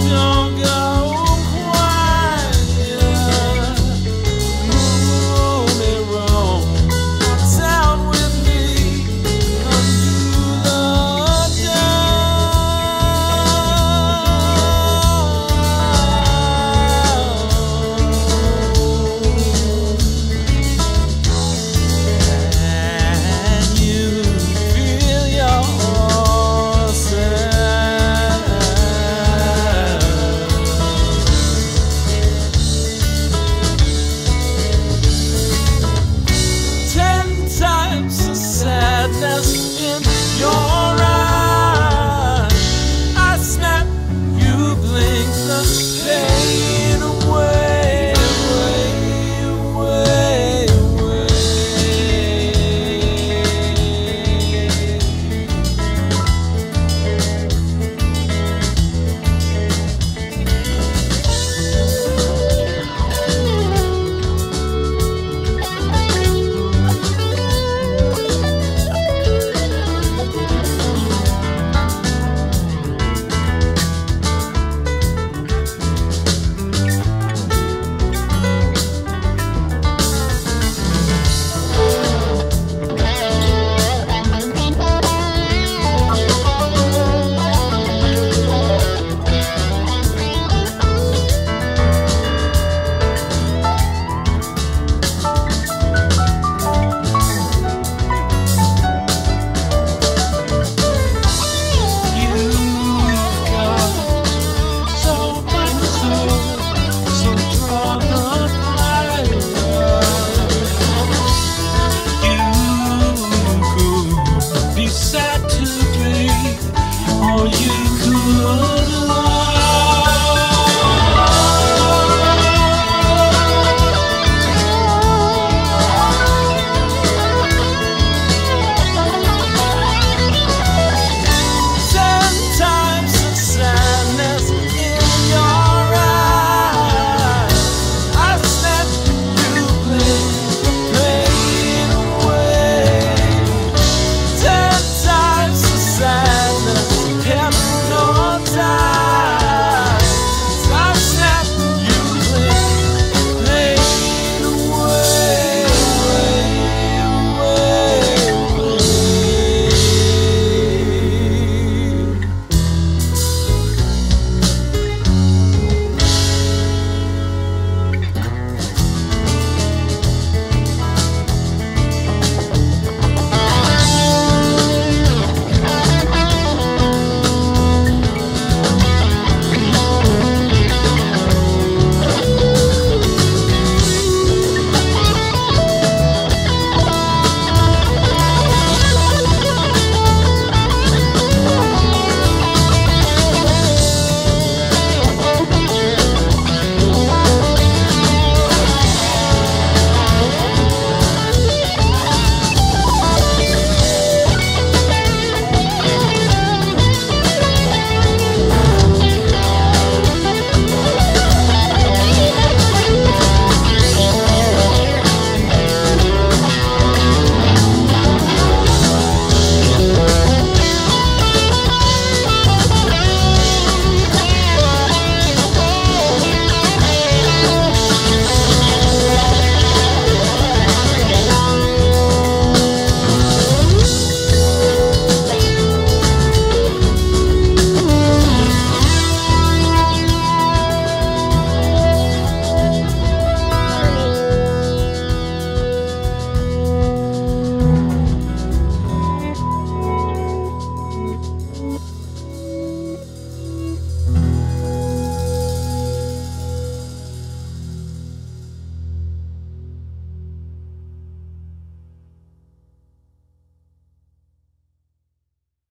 don't go.